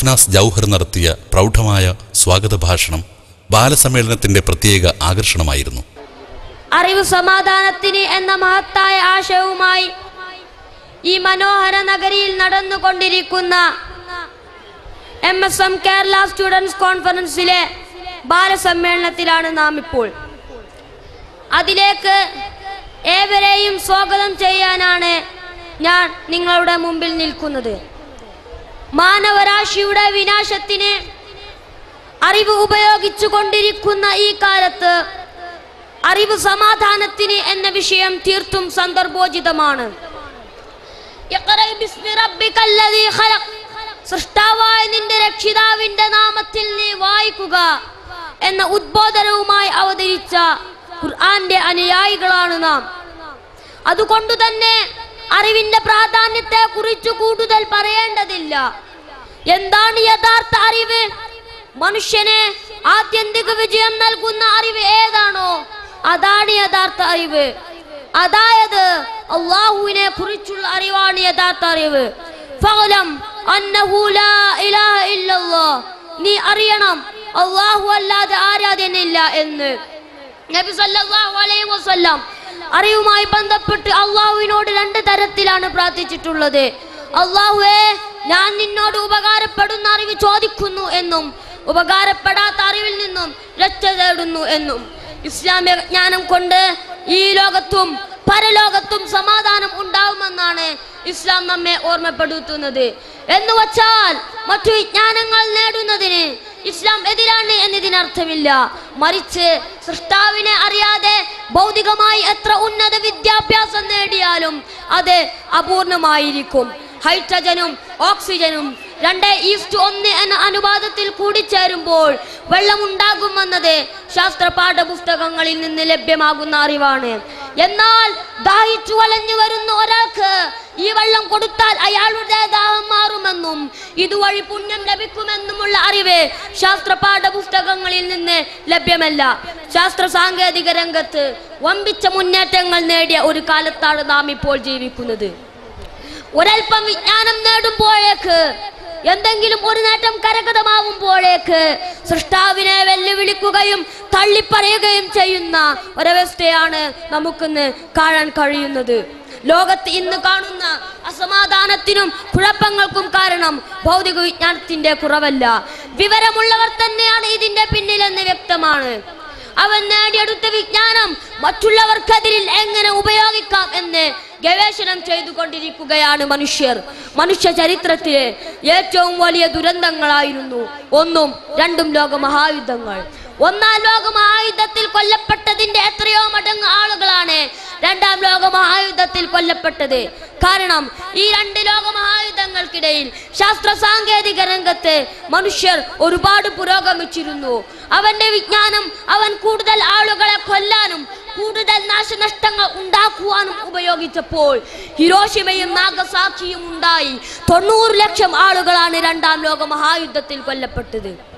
ഷഫ്നാസ് ജൗഹർ നടത്തിയ പ്രൗഢമായ സ്വാഗത ഭാഷണം ബാലസമ്മേളനത്തിന്റെ പ്രത്യേക ആകർഷണമായിരുന്നു. അറിവ് സമാധാനത്തിന് എന്ന മഹത്തായ ആശയവുമായി ഈ മനോഹര നഗരിയിൽ നടന്നുകൊണ്ടിരിക്കുന്ന M S M Kerala students കോൺഫറൻസിലെ ബാലസമ്മേളനത്തിലാണ് നാം ഇപ്പോൾ അതിലേക്ക് ഏവരെയും സ്വാഗതം ചെയ്യാനാണ് ഞാൻ നിങ്ങളുടെ മുമ്പിൽ നിൽക്കുന്നത്. മാനവരാശിയുടെ വിനാശത്തിന് അറിവ് ഉപയോഗിച്ചു കൊണ്ടിരിക്കുന്ന ഈ കാലത്ത് അറിവ് സമാധാനത്തിന് എന്ന വിഷയം തീർത്തും സന്ദർഭോചിതമാണ്. സൃഷ്ടാവായ നിന്റെ രക്ഷിതാവിന്റെ നാമത്തിൽ നീ വായിക്കുക എന്ന ഉദ്ബോധനവുമായി അവതരിച്ച ഖുർആന്റെ അനുയായികളാണ് നാം അതുകൊണ്ട് തന്നെ അറിവിന്റെ പ്രാധാന്യത്തെ കുറിച്ച് കൂടുതൽ പറയേണ്ടതില്ല. എന്താണ് യഥാർത്ഥ അറിവ്? മനുഷ്യനെ ആത്യന്തിക വിജയം നൽകുന്ന അറിവ് ഏതാണോ അതാണ് യഥാർത്ഥ അറിവ്. അതായത് അള്ളാഹുവിനെ കുറിച്ചുള്ള അറിവാണ് യഥാർത്ഥ അറിവ്. നീ അറിയണം അള്ളാഹു അല്ലാതെ ആരാധനയില്ല എന്ന്. നബി സല്ലല്ലാഹു അലൈഹി വസല്ലം അറിവുമായി ബന്ധപ്പെട്ട് അള്ളാഹുവിനോട് രണ്ട് തരത്തിലാണ് പ്രാർത്ഥിച്ചിട്ടുള്ളത്. അള്ളാഹുവേ ഞാൻ നിന്നോട് ഉപകാരപ്പെടുന്ന അറിവ് ചോദിക്കുന്നു എന്നും ഉപകാരപ്പെടാത്ത അറിവിൽ നിന്നും രക്ഷ തേടുന്നു എന്നും. ഇസ്ലാമിക ജ്ഞാനം കൊണ്ട് ഈ ലോകത്തും പരലോകത്തും സമാധാനം ഉണ്ടാവുമെന്നാണ് ഇസ്ലാം നമ്മെ ഓർമ്മപ്പെടുത്തുന്നത്. എന്ന് വച്ചാൽ മറ്റു വിജ്ഞാനങ്ങൾ നേടുന്നതിന് ഇസ്ലാം എതിരാണ് എന്നതിനർത്ഥമില്ല. മറിച്ച് സൃഷ്ടാവിനെ അറിയാതെ ഭൗതികമായി എത്ര ഉന്നത വിദ്യാഭ്യാസം നേടിയാലും അത് അപൂർണമായിരിക്കും. ഹൈഡ്രജനും ഓക്സിജനും രണ്ട് ഈസ്റ്റ് ഒന്ന് എന്ന അനുപാതത്തിൽ കൂടിച്ചേരുമ്പോൾ വെള്ളമുണ്ടാകുമെന്നത് ശാസ്ത്ര പാഠപുസ്തകങ്ങളിൽ നിന്ന് ലഭ്യമാകുന്ന അറിവാണ്. എന്നാൽ ദാഹിച്ചു വളഞ്ഞു വരുന്ന ഒരാൾക്ക് ഈ വെള്ളം കൊടുത്താൽ അയാളുടെ മാറുമെന്നും ഇതുവഴി പുണ്യം ലഭിക്കുമെന്നുമുള്ള അറിവ് ശാസ്ത്ര പാഠപുസ്തകങ്ങളിൽ നിന്ന് ലഭ്യമല്ല. ശാസ്ത്ര സാങ്കേതിക രംഗത്ത് വമ്പിച്ച മുന്നേറ്റങ്ങൾ നേടിയ ഒരു കാലത്താണ് നാം ഇപ്പോൾ ജീവിക്കുന്നത്. ഒരൽപ്പം വിജ്ഞാനം നേടുമ്പോഴേക്ക് എന്തെങ്കിലും ഒരു നേട്ടം കരകതമാവുമ്പോഴേക്ക് സൃഷ്ടാവിനെ വെല്ലുവിളിക്കുകയും തള്ളിപ്പറയുകയും ചെയ്യുന്ന ഒരവസ്ഥയാണ് നമുക്കിന്ന് കാണാൻ കഴിയുന്നത്. ലോകത്ത് ഇന്ന് കാണുന്ന അസമാധാനത്തിനും കുഴപ്പങ്ങൾക്കും കാരണം ഭൗതിക വിജ്ഞാനത്തിന്റെ കുറവല്ല. വിവരമുള്ളവർ തന്നെയാണ് ഇതിന്റെ പിന്നിലെന്ന് വ്യക്തമാണ്. അവൻ നേടിയെടുത്ത വിജ്ഞാനം മറ്റുള്ളവർക്കെതിരിൽ എങ്ങനെ ഉപയോഗിക്കാം എന്ന് ഗവേഷണം ചെയ്തുകൊണ്ടിരിക്കുകയാണ് മനുഷ്യർ. മനുഷ്യ ചരിത്രത്തിലെ ഏറ്റവും വലിയ ദുരന്തങ്ങളായിരുന്നു ഒന്നും രണ്ടും ലോക മഹായുദ്ധങ്ങൾ ഒന്നാം ലോക മഹായുദ്ധത്തിൽ ആളുകളാണ് രണ്ടാം ലോക മഹായുദ്ധത്തിൽ കൊല്ലപ്പെട്ടത്. കാരണം ഈ രണ്ട് ലോക മഹായുദ്ധങ്ങൾക്കിടയിൽ ശാസ്ത്ര സാങ്കേതിക രംഗത്ത് മനുഷ്യർ ഒരുപാട് പുരോഗമിച്ചിരുന്നു. അവന്റെ വിജ്ഞാനം അവൻ കൂടുതൽ ആളുകളെ കൊല്ലാനും കൂടുതൽ നാശനഷ്ടങ്ങൾ ഉണ്ടാക്കുവാനും ഉപയോഗിച്ചപ്പോൾ ഹിരോഷിമയും നാഗസാക്കിയും ഉണ്ടായി. തൊണ്ണൂറ് ലക്ഷം ആളുകളാണ് രണ്ടാം ലോക മഹായുദ്ധത്തിൽ കൊല്ലപ്പെട്ടത്.